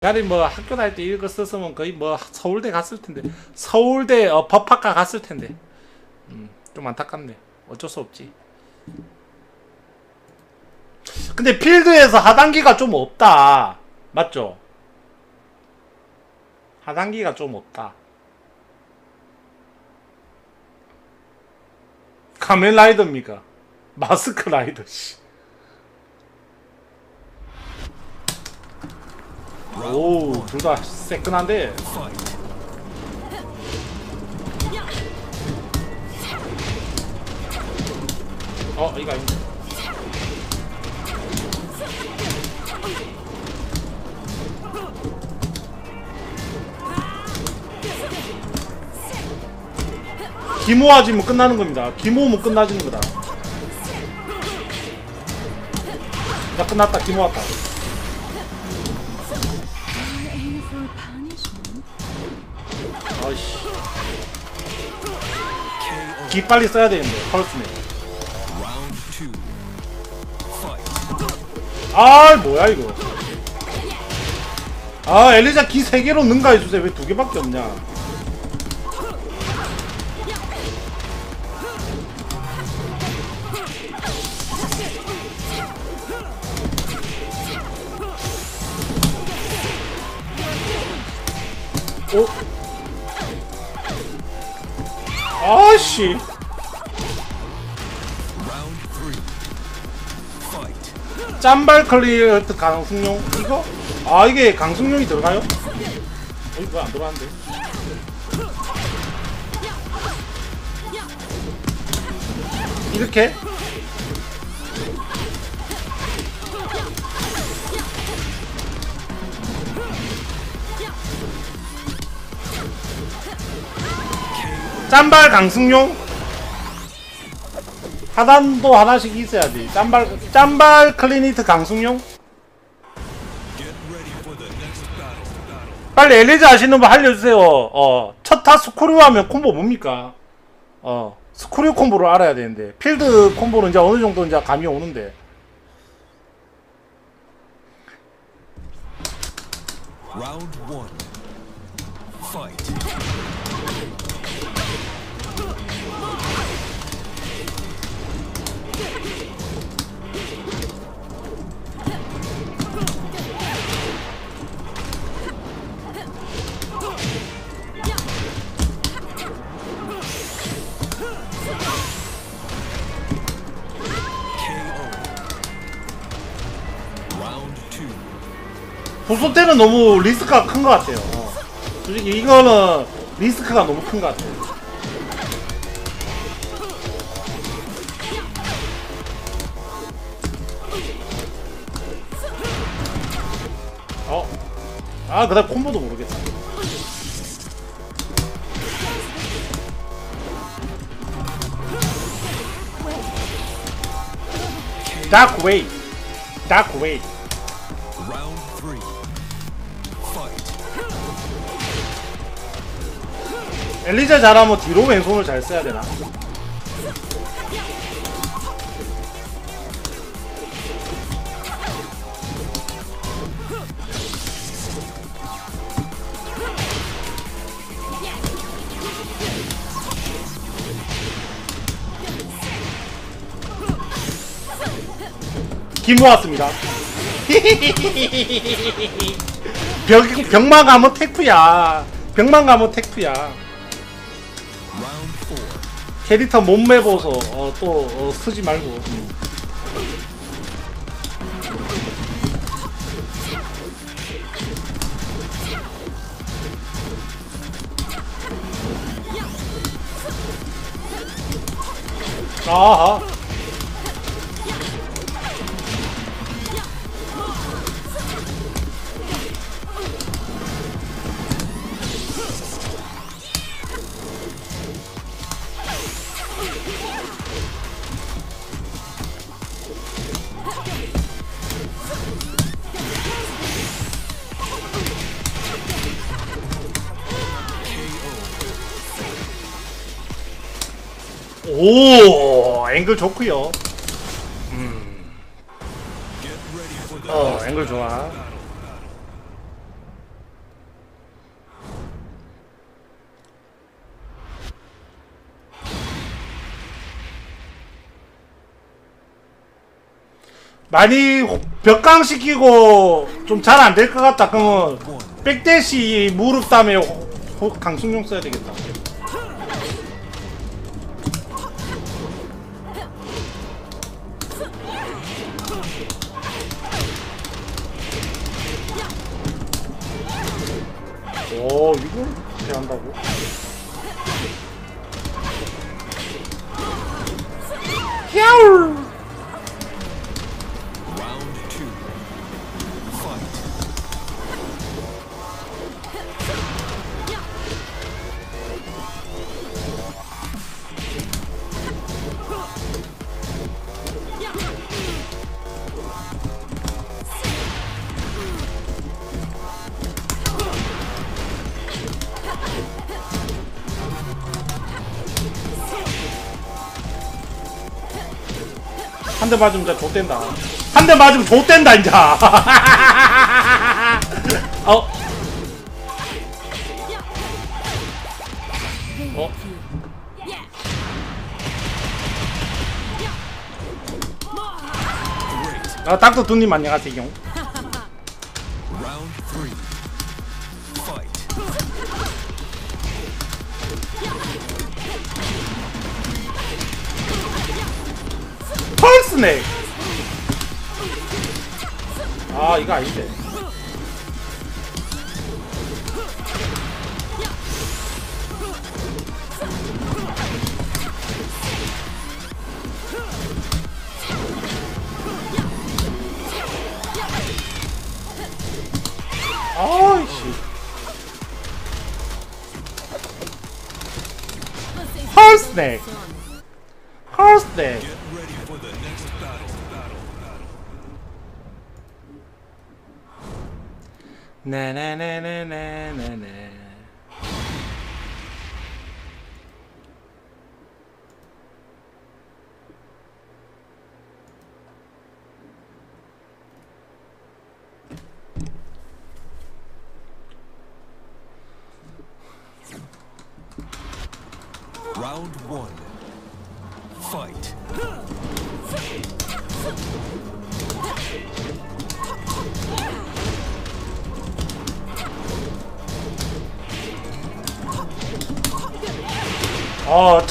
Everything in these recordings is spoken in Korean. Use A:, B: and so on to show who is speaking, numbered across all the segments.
A: 나리 뭐 학교 다닐 때 이거 썼으면 거의 뭐 서울대 갔을 텐데 서울대 어, 법학과 갔을 텐데 음, 좀 안타깝네 어쩔 수 없지 근데 필드에서 하단기가 좀 없다 맞죠? 하단기가 좀 없다 카멘 라이더입니까? 마스크 라이더 씨. 오, 둘 다 새끈한데. 어, 이거 아닌데. 기모아지면 끝나는 겁니다. 기모면 끝나지는 거다. 나 끝났다. 기모 왔다. 아이씨. 기 빨리 써야 되는데. 펄스네. 아, 뭐야 이거. 아, 엘리자 기 3개로 능가해 주세요. 왜두 개밖에 없냐? 오.
B: Fight.
A: 짬발 클리어 강승용 이거? 아 이게 강승용이 들어가요? 어 이거 안 들어가는데 이렇게? 짬발 강승용? 하단도 하나씩 있어야지. 짬발 짬발 클리니트 강승용? 빨리 엘리즈 아시는 분 알려주세요. 어첫타 스크류 하면 콤보 뭡니까? 어 스크류 콤보를 알아야 되는데. 필드 콤보는 이제 어느 정도 이제 감이 오는데.
B: 라운드 1
A: 부수 때는 너무 리스크가 큰 것 같아요. 어. 솔직히 이거는 리스크가 너무 큰 것 같아요. 어? 아, 그다음 콤보도 모르겠어. 다크 웨이. 다크 웨이. 엘리자 잘하면 뒤로 왼손을 잘 써야 되나? 김 모았습니다. 벽, 벽만 가면 테크야. 벽만 가면 테크야. 캐릭터 몸매 보소. 어, 또 어, 쓰지 말고. 음. 아하. 오 앵글 좋구요.
B: 음.
A: 어 앵글 좋아. 많이 벽강시키고 좀 잘 안 될 것 같다. 그러면 백대시 무릎 다음에 강승용 써야 되겠다. 한다고? 한 대 맞으면 진짜 좆된다. 한 대 맞으면 좆된다, 인자. 어. 어. 아, 닥터 두님 안녕하세요. 아, 이거 아닌데. 네네네네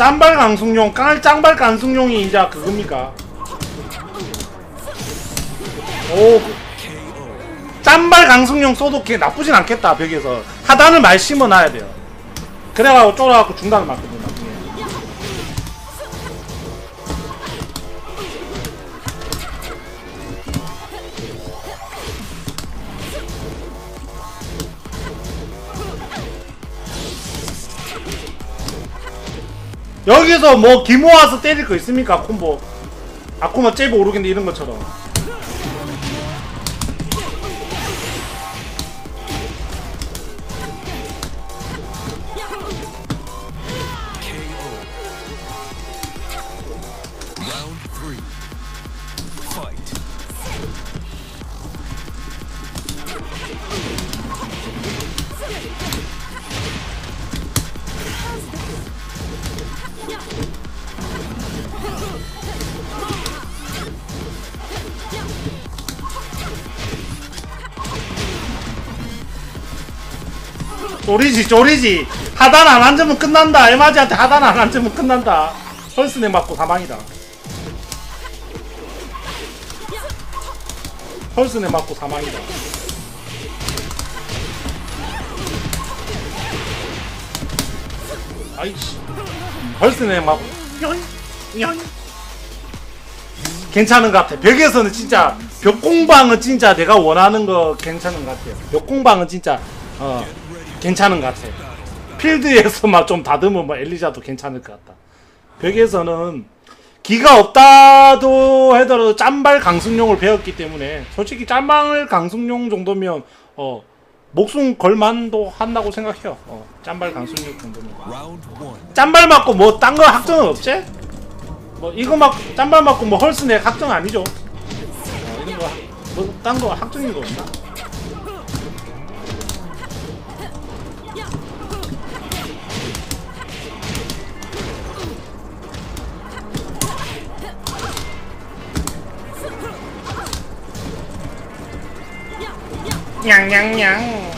A: 어, 짬발 강승용, 깡 짱발 강승용이 이제 그겁니까? 오. 짬발 강승용 써도 게 나쁘진 않겠다 벽에서 하단을 말 심어놔야 돼요. 그래가지고 쫄아갖고 중단을 맞거든 여기서 뭐 기모 와서 때릴 거 있습니까 콤보? 아쿠마 잽 오르겠는데 이런 것처럼. 쪼리지 쪼리지. 하단 안 앉으면 끝난다. 에마지한테 하단 안 앉으면 끝난다. 펄스네 맞고 사망이다. 펄스네 맞고 사망이다. 아이씨. 펄스네 맞고. 연. 괜찮은 것 같아. 벽에서는 진짜 벽 공방은 진짜 내가 원하는 거 괜찮은 것 같아요. 벽 공방은 진짜 어 괜찮은 것 같아. 필드에서만 좀 다듬으면 뭐 엘리자도 괜찮을 것 같다. 벽에서는 기가 없다도 하더라도 짬발 강승용을 배웠기 때문에 솔직히 짬발 강승용 정도면 어 목숨 걸만도 한다고 생각해요. 어 짬발 강승용 정도면. 짬발 맞고 뭐 딴 거 학정은 없지? 뭐 이거 막 짬발 맞고 뭐 헐스넥 학정 아니죠? 어 이런 거 학정인 거 없나? 냥냥냥.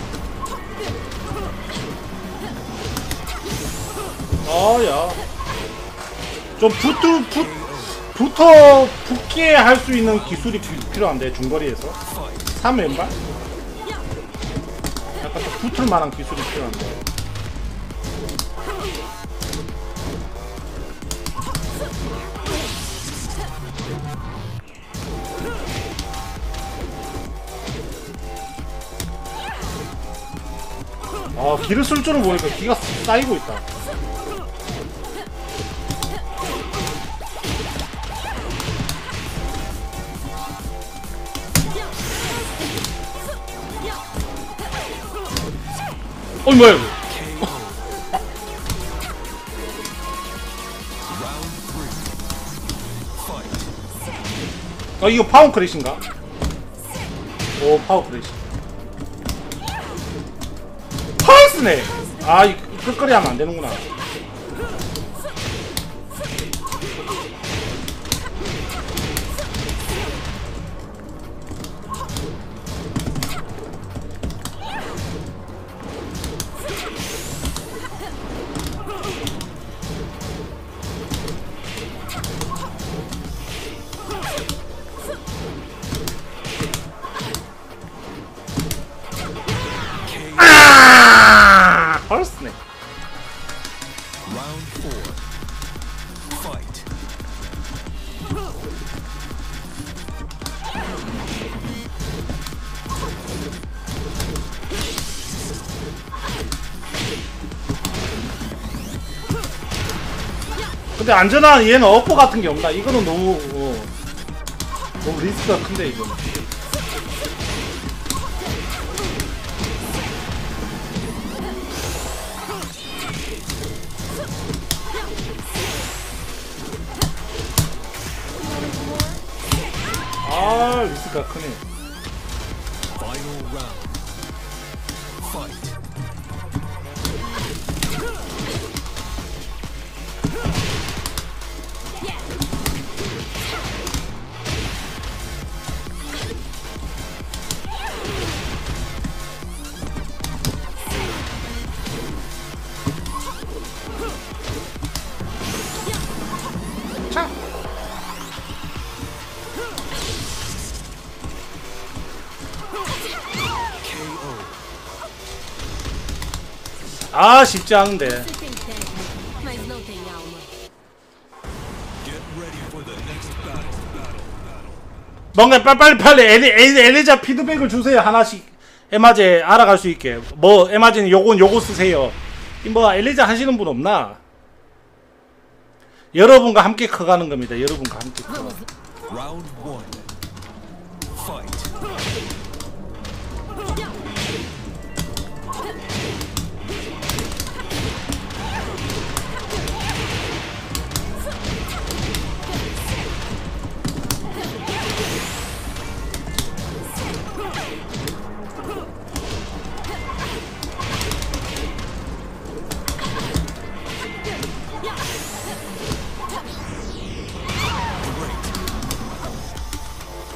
A: 어야. 좀 붙을 붙 붙어 붙게 할 수 있는 기술이 피- 필요한데 중거리에서 3왼발? 약간 좀 붙을 만한 기술이 필요한데 아 기를 쓸 줄은 모르니까 기가 쌓이고 있다 어이 뭐야 이거. 어 이거 파운 크래시인가? 오 파워 크래시 펄스네 아이 끝거리 하면 안 되는구나 근데 안전한 얘는 어퍼 같은 게 없나? 이거는 너무 어, 너무 리스크가 큰데 이거는. 아 리스크가 크네. 아 쉽지 않은데. 뭔가 빨리빨리 빨리 엘리, 엘리, 엘리자 피드백을 주세요. 하나씩. 에마제 알아갈 수 있게. 뭐 에마제는 요건 요거 쓰세요. 이뭐 엘리자 하시는 분 없나? 여러분과 함께 커가는 겁니다. 여러분과 함께 커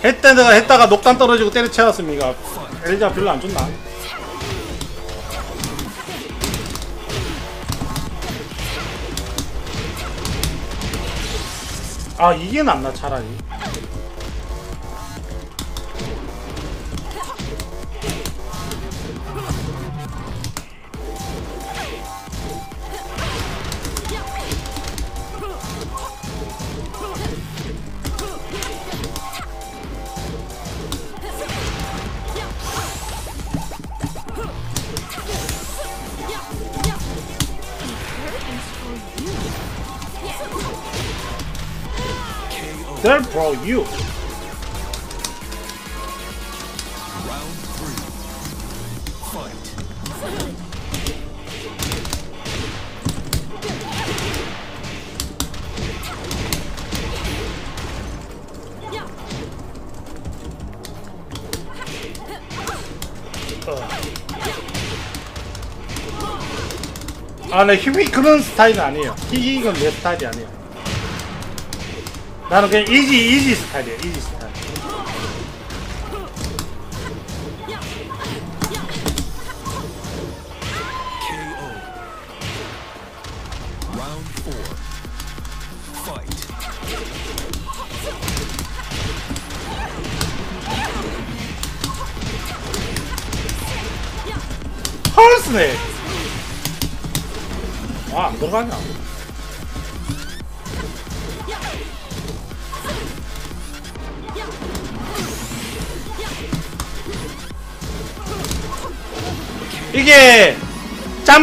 A: 했다가 했다가 녹탄 떨어지고 때려치웠습니다. 엘리자 별로 안 좋나? 아 이게 낫나 차라리 bro you
B: Round three. Fight.
A: 아네 힘이 그런 스타일은 아니에요 히 이건 내 스타일이 아니에요 나는 그냥 이지 이지 스타일이에요 이지 스타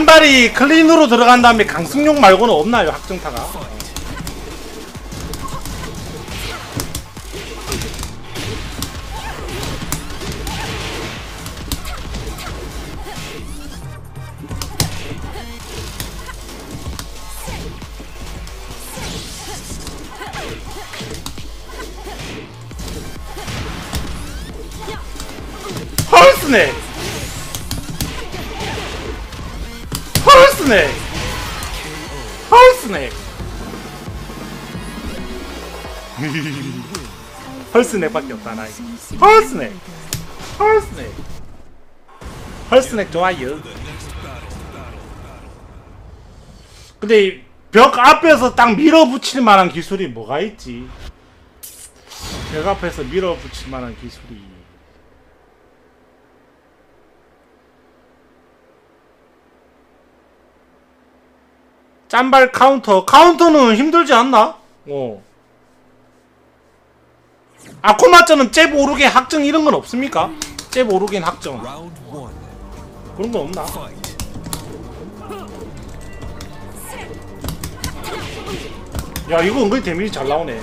A: 짬발이 클린으로 들어간 다음에 강승용 말고는 없나요 확정타가? 펄스네 펄스네 펄스네 펄스넥밖에 없다 나이 펄스넥 펄스넥 펄스넥 좋아요. 근데 이벽 앞에서 딱 밀어붙일 만한 기술이 뭐가 있지? 벽 앞에서 밀어붙일 만한 기술이 짠발 카운터 카운터는 힘들지 않나? 어. 아코마쩌는 잽 오르게 학정 이런 건 없습니까? 잽 오르겐 학정. 그런 건 없나? 야 이거 은근히 데미지 잘 나오네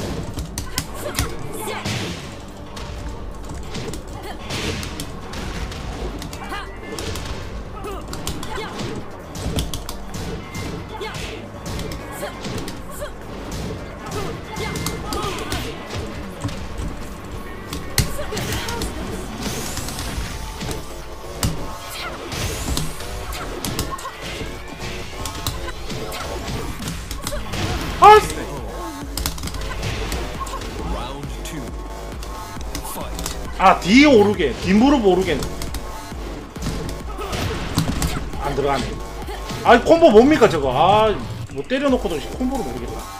A: 아, 뒤 오르게, 뒷무릎 오르게. 안 들어가네. 아, 콤보 뭡니까, 저거? 아, 뭐 때려놓고도 콤보를 모르겠다.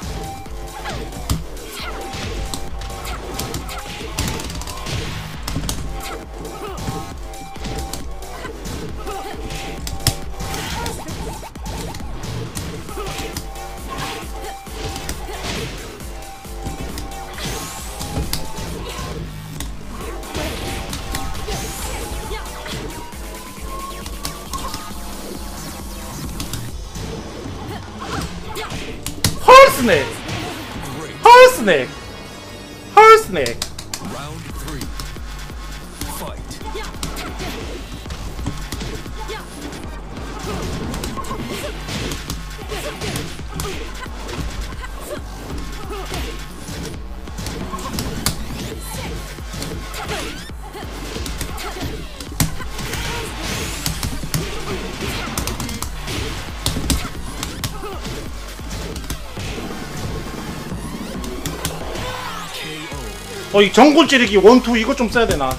A: 어, 이 정골 찌르기 원투 이거 좀 써야 되나?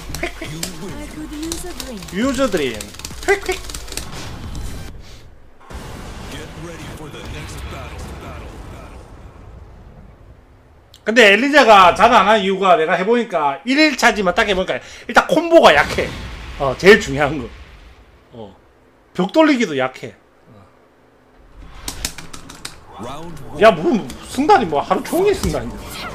A: 유저 드림. 근데 엘리자가 잘안 하는 이유가 내가 해보니까 1일차지만 딱 해보니까 일단 콤보가 약해. 어, 제일 중요한 거. 어. 벽 돌리기도 약해.
B: One.
A: 야, 뭐, 승단이 뭐 하루 종일 승단이야.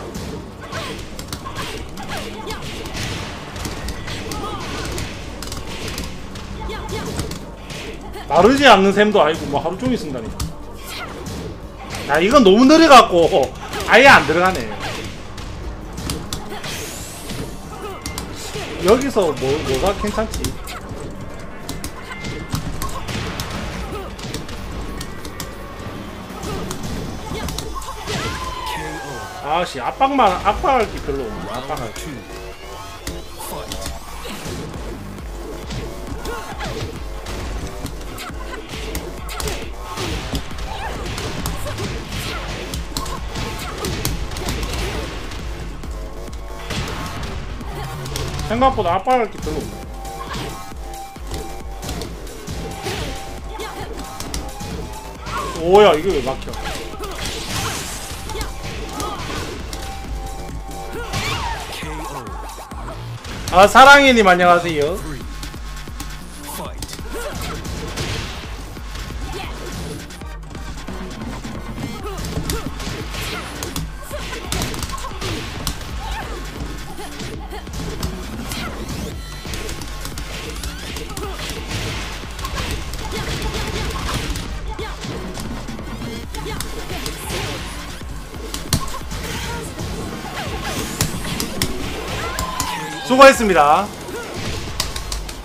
A: 마르지 않는 셈도 아니고 뭐 하루 종일 승단이야. 야, 이건 너무 느려갖고 아예 안 들어가네. 여기서 뭐, 뭐가 괜찮지? 아씨, 압박만, 압박하기 별로 없네.
B: Round
A: 압박하기. 생각보다 압박할 게 별로 없네. 오야 이게 왜 막혀? 아 사랑해님 안녕하세요. 수고했습니다.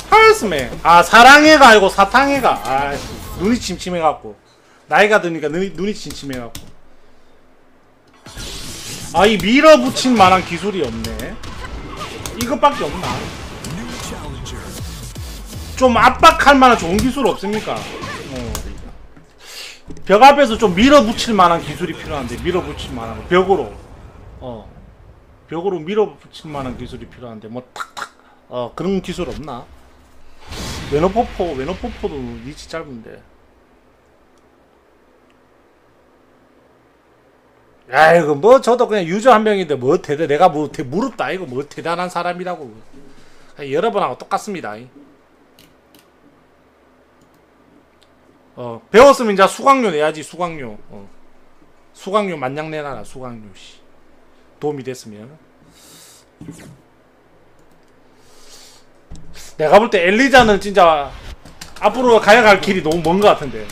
A: 펄스맨. 아 사랑해가 아니고 사탕해가. 아 눈이 침침해갖고 나이가 드니까 눈이, 눈이 침침해갖고. 아 이 밀어붙인 만한 기술이 없네. 이것밖에 없나? 좀 압박할 만한 좋은 기술 없습니까? 어. 벽 앞에서 좀 밀어붙일 만한 기술이 필요한데 밀어붙일 만한 거 벽으로 어 벽으로 밀어붙일 만한 기술이 필요한데 뭐 탁탁 어 그런 기술 없나? 외노포포 외노포포도 리치 짧은데 야 이거 뭐 저도 그냥 유저 한 명인데 뭐 대대 내가 뭐 대, 무릎다 이거 뭐 대단한 사람이라고 그냥 여러 번 하고 똑같습니다. 이. 어 배웠으면 이제 수강료 내야지 수강료 어. 수강료 만냥 내놔라 수강료 씨 도움이 됐으면. 내가 볼 때 엘리자는 진짜 앞으로 가야 갈 길이 너무 먼 것 같은데.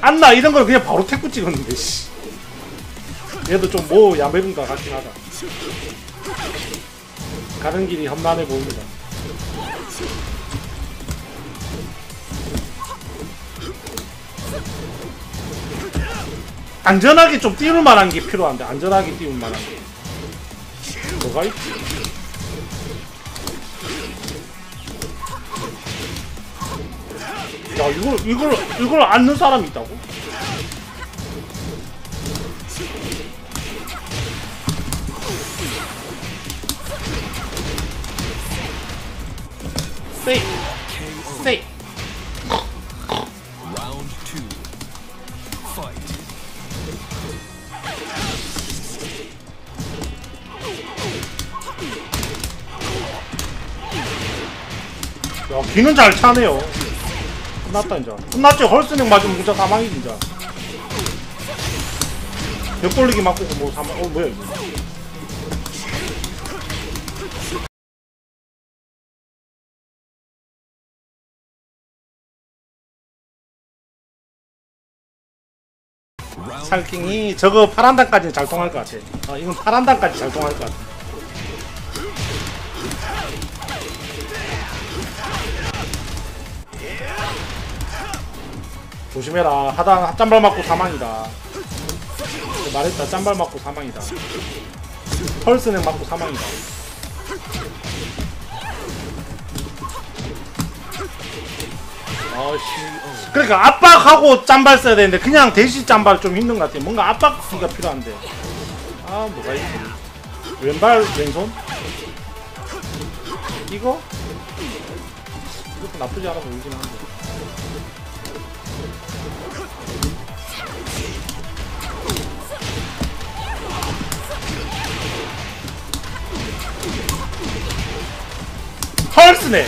A: 안나 이런 걸 그냥 바로 태꾸 찍었는데 씨. 얘도 좀 뭐 야매분 것 같긴 하다. 가는 길이 험난해 보입니다. 안전하게 좀 띄울 만한 게 필요한데 안전하게 띄울 만한 게 뭐가 있지? 야 이걸 이걸 이걸 안는 사람이 있다고? 세이 세이 야, 귀는 잘 차네요. 끝났다, 이제. 끝났죠? 헐스넥 맞으면 진짜 사망이지, 이제. 벽 돌리기 맞고, 뭐, 사망, 어, 뭐야, 이거. 살킹이 저거 파란 단까지는 잘 통할 것 같아. 어, 이건 파란 단까지 잘 통할 것 같아. 조심해라. 하단 짠발 맞고 사망이다. 말했다. 짠발 맞고 사망이다. 펄스는 맞고 사망이다. 아씨. 그러니까 압박하고 짠발 써야 되는데 그냥 대시 짠발 좀 힘든 것 같아. 뭔가 압박기가 필요한데. 아 뭐가 있지? 왼발 왼손? 이거? 이것도 나쁘지 않아 보이긴 한데. 펄스네.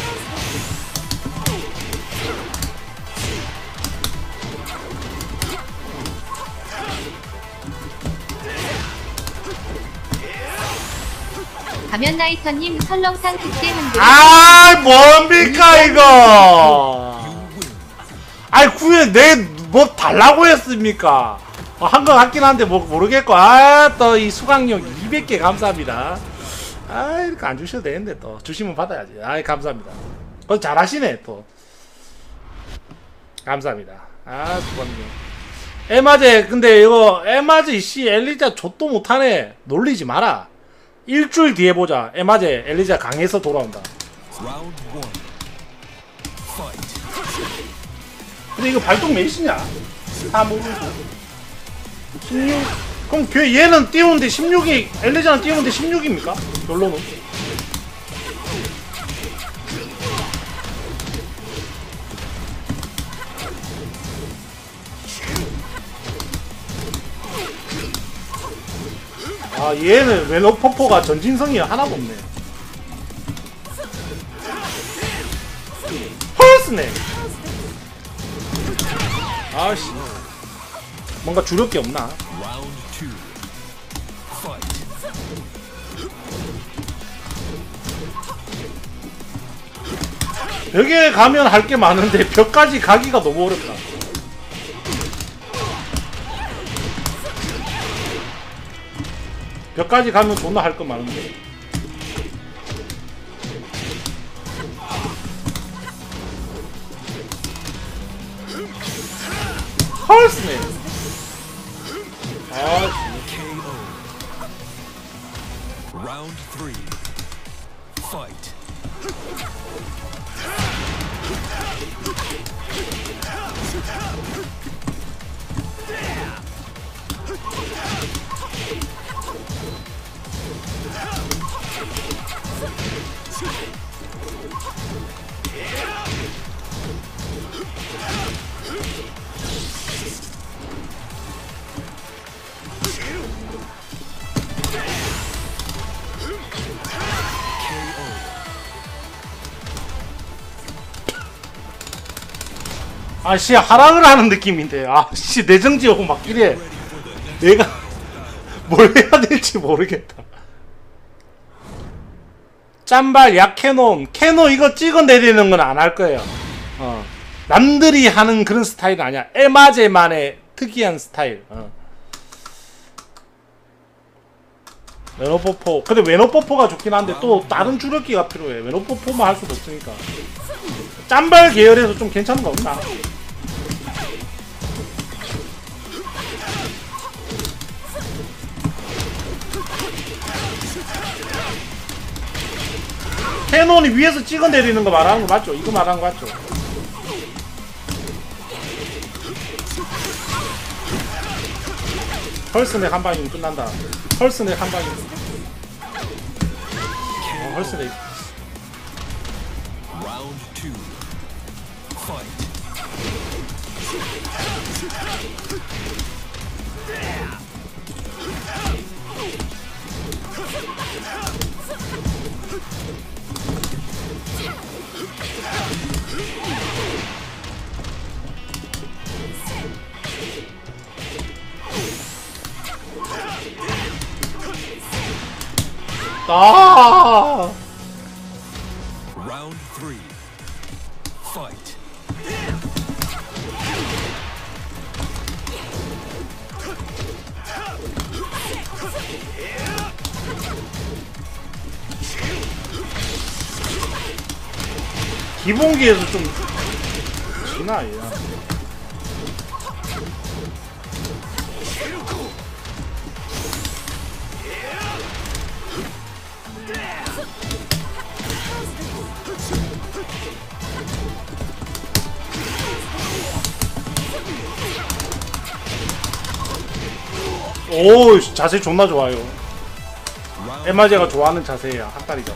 C: 가면라이터님 설렁탕 그때 흔들
A: 아 뭡니까 이거? 아이 구해 내뭐 달라고 했습니까? 어, 한거 같긴 한데 뭐 모르겠고. 아 또 이 수강료 200개 감사합니다 아 이렇게 안 주셔도 되는데 또. 주시면 받아야지. 아이 감사합니다. 어 잘하시네 또. 감사합니다. 아 수강료 에마제 근데 이거 에마제 씨 엘리자 좆도 못하네. 놀리지 마라. 일주일 뒤에 보자. 에마제 엘리자 강해서 돌아온다. 근데 이거 발동 몇이냐? 다 모르고. 16 그럼 걔 얘는 띄우는데 16이 엘리자는 띄우는데 16입니까? 결론은 아 얘는 웨노퍼포가 전진성이 하나도 없네 헐스네 아씨 뭔가 주력기 없나? 여기에 가면 할 게 많은데 벽까지 가기가 너무 어렵다. 벽까지 가면 존나 할 거 많은데. 헐스네. 아씨 하락을 하는 느낌인데. 아씨 내정지 오고 막 이래. 내가 뭘 해야 될지 모르겠다. 짠발 약 캐논 캐논 이거 찍어 내리는 건 안 할 거예요. 어. 남들이 하는 그런 스타일은 아니야. 에마제만의 특이한 스타일. 어. 웨노포포. 근데 웨노포포가 좋긴 한데 또 다른 주력기가 필요해. 웨노포포만 할 수도 없으니까. 짠발 계열에서 좀 괜찮은 거 없나? 캐논이 위에서 찍어 내리는 거 말하는 거 맞죠? 이거 말하는 거 맞죠? 헐스넥 한 방이면 끝난다. 헐스넥 한 방이면. 어, 헐스넥.
B: Round two. Fight.
A: 아!
B: Round three. Fight.
A: 기본기에서 좀 지나 얘. 오 자세 존나 좋아요. 에마제가 좋아하는 자세야 학다리가.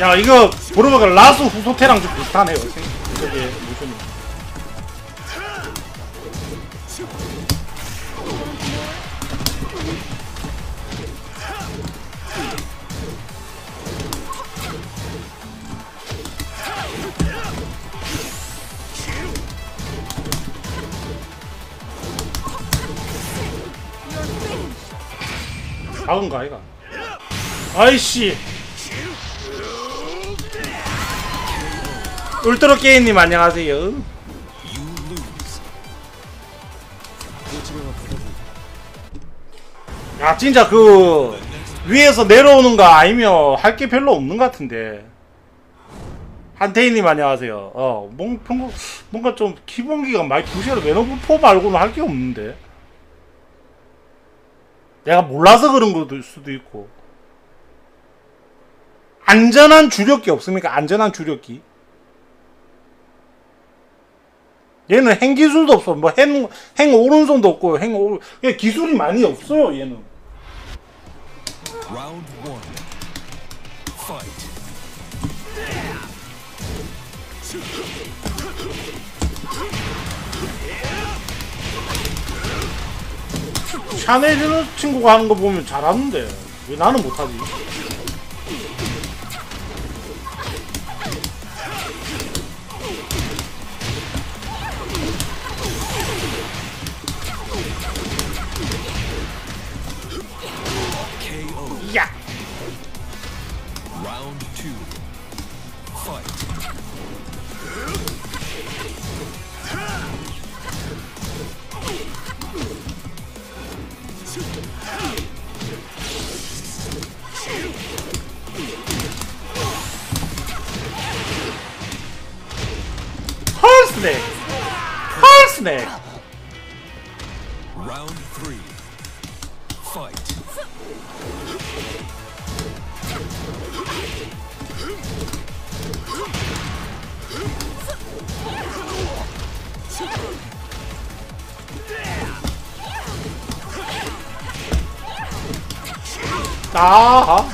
A: 야 이거 보르마가 라스 후소테랑 좀 비슷하네요. 무슨 작 아이씨. 울트로 게임님 안녕하세요. 야 진짜 그 위에서 내려오는 거 아니면 할 게 별로 없는 것 같은데. 한태희님 안녕하세요. 어, 뭔, 뭔가, 뭔가 좀 기본기가 많이 부셔로 매너브 포 말고는 할 게 없는데. 내가 몰라서 그런 것일 수도 있고. 안전한 주력기 없습니까? 안전한 주력기. 얘는 행 기술도 없어. 뭐 행, 행 오른손도 없고, 행 오, 얘 기술이 많이 없어요, 얘는. 샤넬 친구가 하는 거 보면 잘하는데 왜 나는 못하지? 아하!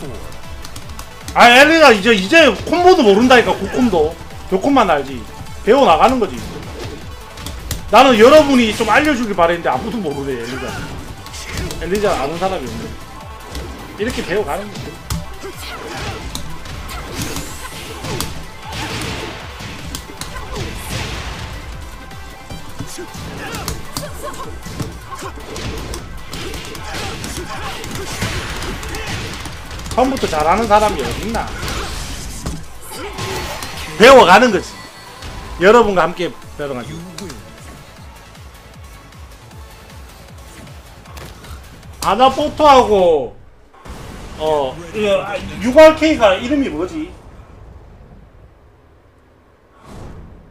B: four.
A: 아 엘리가 이제 이제 콤보도 모른다니까 고콤도 요콤만 알지 배워 나가는 거지 나는 여러분이 좀 알려주길 바랬는데 아무도 모르네 엘리자. 엘리자 아는 사람이 없네. 이렇게 배워가는 거지. 처음부터 잘하는 사람이 어딨나? 배워가는 거지. 여러분과 함께
B: win.
A: 아나포토하고 어 이거 아, 6RK가 이름이 뭐지?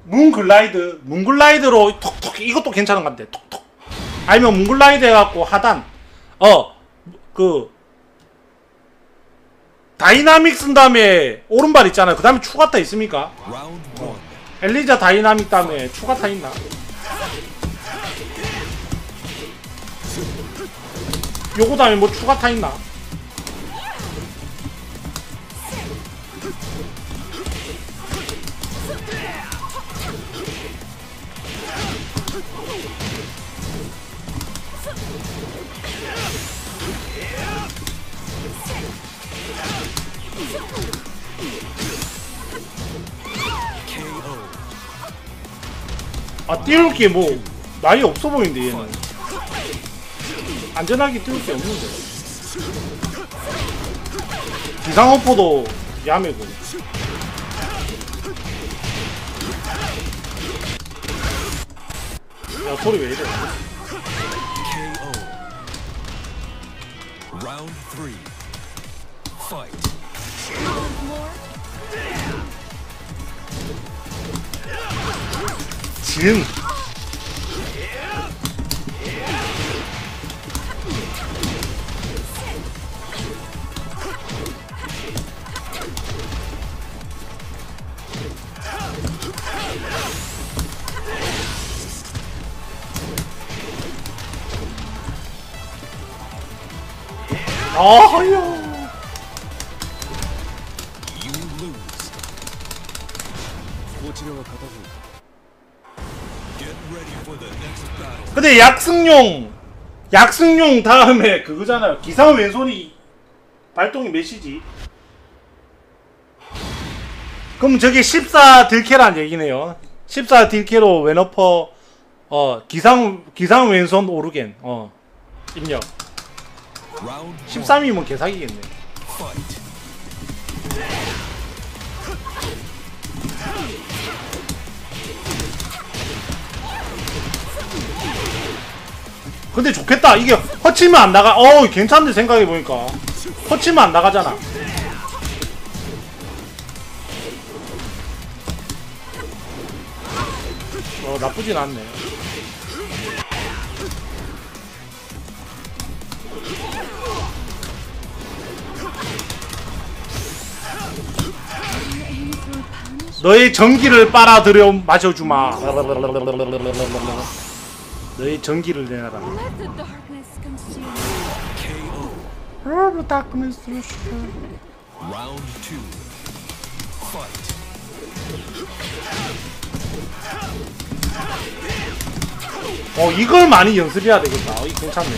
A: 문글라이드 문글라이드로 톡톡 이것도 괜찮은 것 같아 톡톡 아니면 문글라이드 해갖고 하단 어 그 다이나믹 쓴 다음에 오른발 있잖아요 그 다음에 추가타 있습니까? 엘리자 다이나믹 다음에 추가타 있나? 요거 다음에 뭐 추가 타 있나?
B: KO.
A: 아 띄울 게뭐 많이 없어 보이는데 얘는 안전하게 띄울 게 없는데 기상호포도 야매고 야 소리 왜 이래
B: KO. Round three. Fight.
A: 진 아하요. 근데 약승용 약승용 다음에 그거잖아요 기상 왼손이 발동이 몇이지? 그럼 저게 14 딜캐란 얘기네요 14 딜캐로 왼어퍼 어 기상 기상 왼손 오르겐 어 입력. 13이면 개사기겠네.
B: Fight.
A: 근데 좋겠다. 이게 허치면 안 나가. 어 괜찮은데 생각해보니까. 허치면 안 나가잖아. 어 나쁘진 않네 너의 전기를 빨아들여 마셔주마. 너의 전기를 내놔라. 어 이걸 많이 연습해야 되겠다. 어, 이거 괜찮네.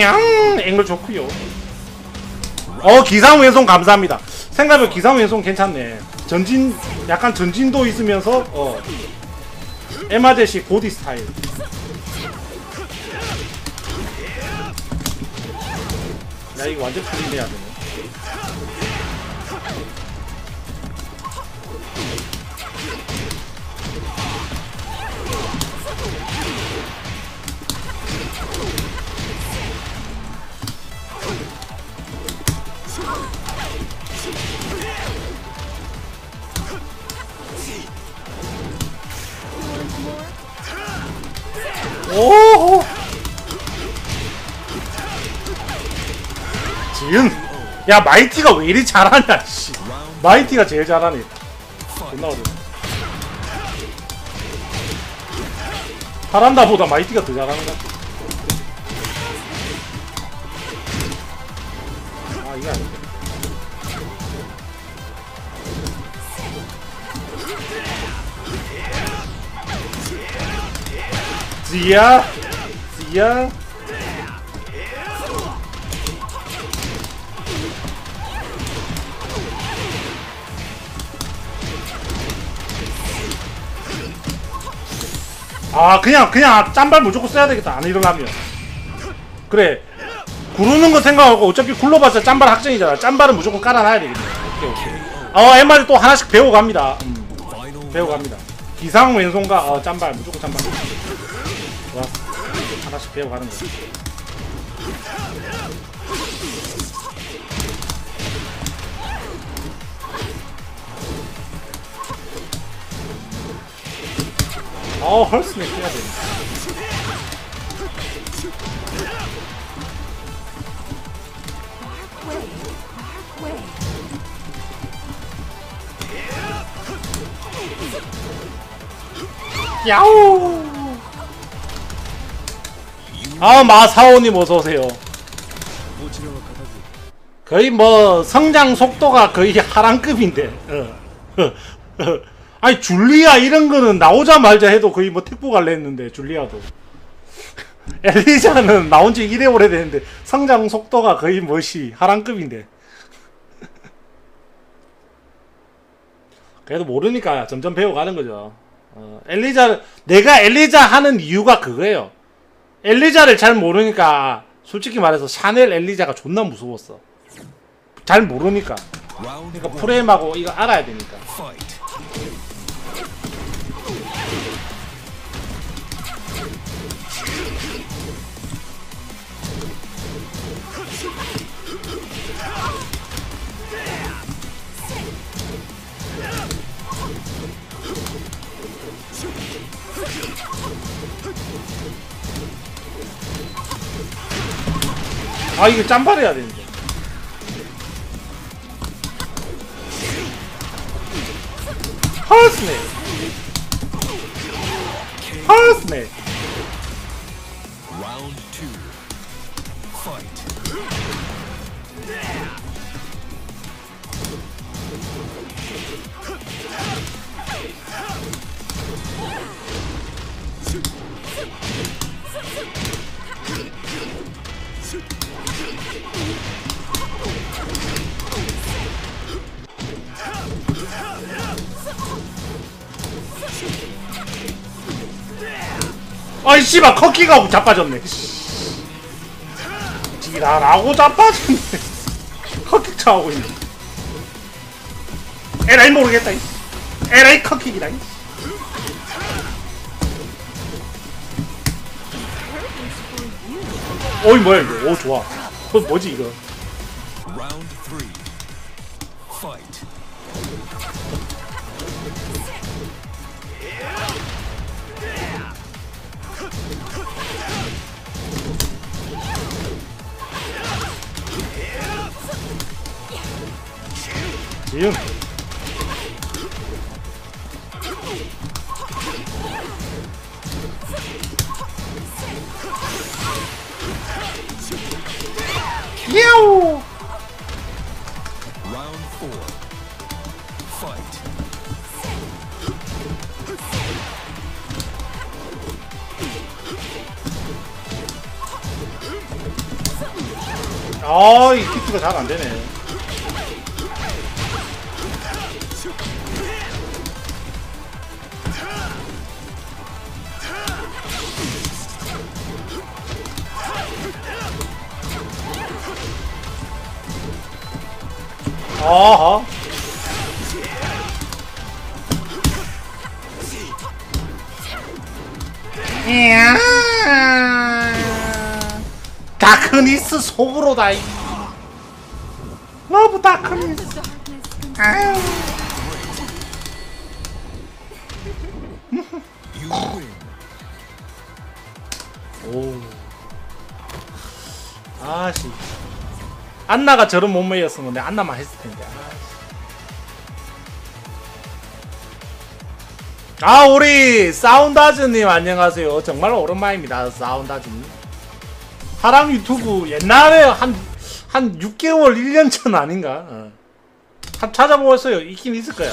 A: 양 앵글 좋구요. 어 기상 왼손 감사합니다. 생각해보면 기상 왼손 괜찮네. 전진 약간 전진도 있으면서 어 에마제식 보디 스타일. 야 이거 완전 풀린해야 되네. 오. 지은. 야 마이티가 왜 이리 잘하냐 씨. 마이티가 제일 잘하네. 존나 어려. 파란다보다 마이티가 더 잘하는 것 같아. 아 이게 아닌데. 지야, 지야. 아 그냥 그냥 짬발 무조건 써야 되겠다. 안 일어나면. 그래. 구르는 거 생각하고 어차피 굴러봤자 짬발 확정이잖아. 짬발은 무조건 깔아놔야 되겠네. 오케이 오케이. 어 엠마리 또 하나씩 배워갑니다. 음, 배워갑니다. 기상 왼손과 어, 짬발. 무조건 짬발 좋았어 하나씩 배워가는 거 어 헐스맥 해야 돼 야우 아 마사오님 어서오세요 거의 뭐 성장 속도가 거의 하랑급인데 어. 어. 아니 줄리아 이런 거는 나오자마자 해도 거의 뭐 택보 갈래 했는데 줄리아도 엘리자는 나온 지 이래 오래됐는데 성장 속도가 거의 뭐시 하랑급인데 그래도 모르니까 점점 배워가는 거죠 어, 엘리자 내가 엘리자 하는 이유가 그거예요. 엘리자를 잘 모르니까 솔직히 말해서 샤넬 엘리자가 존나 무서웠어. 잘 모르니까. 그러니까. 프레임하고 이거 알아야 되니까. 아 이거 짬발 해야 되는데. 헐스네. 헐스네. 아이 씨발 커키가 자빠졌네. 지랄하고 자빠졌네. 커키 차하고 있네. 에라이 모르겠다. 이. 에라이 커키기다. 이. 어이 뭐야 이거? 오 좋아. 그건
B: Round three. Fight.
A: 지금
B: Round four. Fight.
A: 아 이 키트가 잘 안 되네 아하 이야 다크니스 속으로다 이. 러브 다크니스 아유. 안나가 저런 몸매였으면 내 안나만 했을 텐데. 아 우리 사운다즈님 안녕하세요. 정말 오랜만입니다. 사운다즈님. 하랑 유튜브 옛날에 한 한 6개월 1년 전 아닌가? 어. 한 찾아보았어요. 있긴 있을 거야.